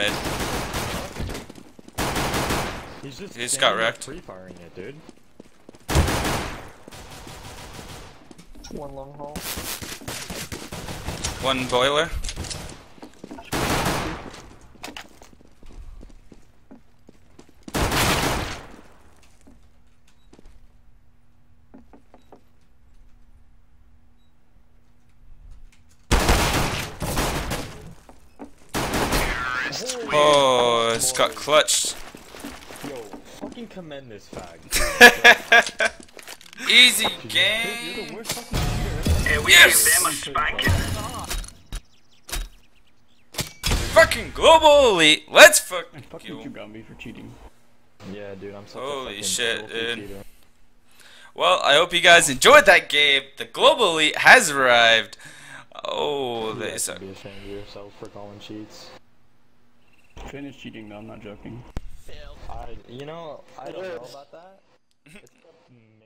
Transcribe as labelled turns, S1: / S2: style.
S1: mid. He's just He's
S2: got wrecked.
S1: Free firing it, dude.
S3: One long haul.
S2: One boiler. Oh, it's got clutched.
S1: Yo, fucking commend this fag.
S2: Easy
S1: You're the
S2: game.
S1: worst fucking shooter ever.
S2: Fucking global elite. Let's fucking
S4: Fuck you,
S2: go.
S4: Chugambi, for cheating.
S1: Yeah, dude, I'm such a
S2: Holy
S1: fucking
S2: shit, dude.
S1: cheater.
S2: Well, I hope you guys enjoyed that game. The global elite has arrived. Oh,
S1: You
S2: they
S1: guys
S2: suck.
S1: should be ashamed of yourself for calling cheats.
S4: Finish cheating though, I'm not joking.
S1: I, you know, I don't know about that. It's the hmm.